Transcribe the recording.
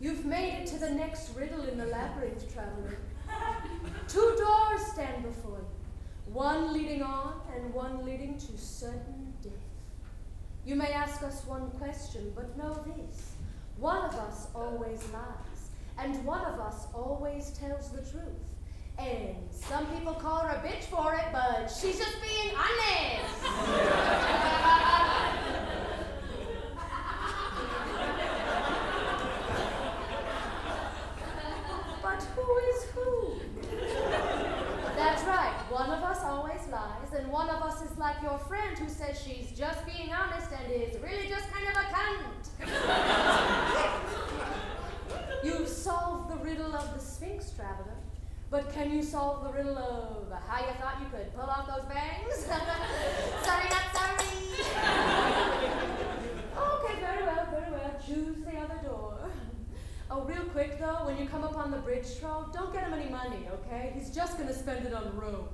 You've made it to the next riddle in the labyrinth, traveler. Two doors stand before you, one leading on and one leading to certain death. You may ask us one question, but know this. One of us always lies, and one of us always tells the truth. And some people call her a bitch for it, but she's just being honest. Who is who? That's right. One of us always lies, and one of us is like your friend who says she's just being honest and is really just kind of a cunt. You've solved the riddle of the Sphinx, traveler. But can you solve the riddle of how you thought you could pull off those bangs? sorry, not sorry. okay, very well, very well. Choose the other door. Oh, real quick though, when you come up on the bridge troll, don't get him any money, okay? He's just gonna spend it on room.